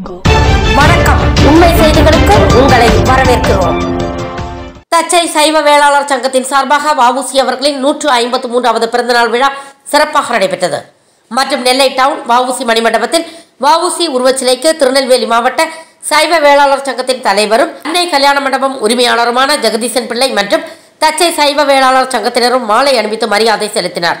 வணக்கம். உண்மை செய்திகளுக்கு உங்களை வரவேற்கிறோம். தச்சை சைவ வேளாளர் சங்கத்தின் சார்பாக வஉசி அவர்களின் நூற்று ஐம்பத்து மூன்றாவது பிறந்தநாள் விழா சிறப்பாக நடைபெற்றது. மற்றும் நெல்லை டவுன் வஉசி மணிமண்டபத்தில் வஉசி உருவச்சிலைக்கு திருநெல்வேலி மாவட்ட சைவ வேளாளர் சங்கத்தின் தலைவரும் அன்னை கல்யாண மண்டபம் உரிமையாளருமான ஜெகதீசன் பிள்ளை மற்றும் தச்சை சைவ வேளாளர் சங்கத்தினரும் மாலை அணிவித்து மரியாதை செலுத்தினார்.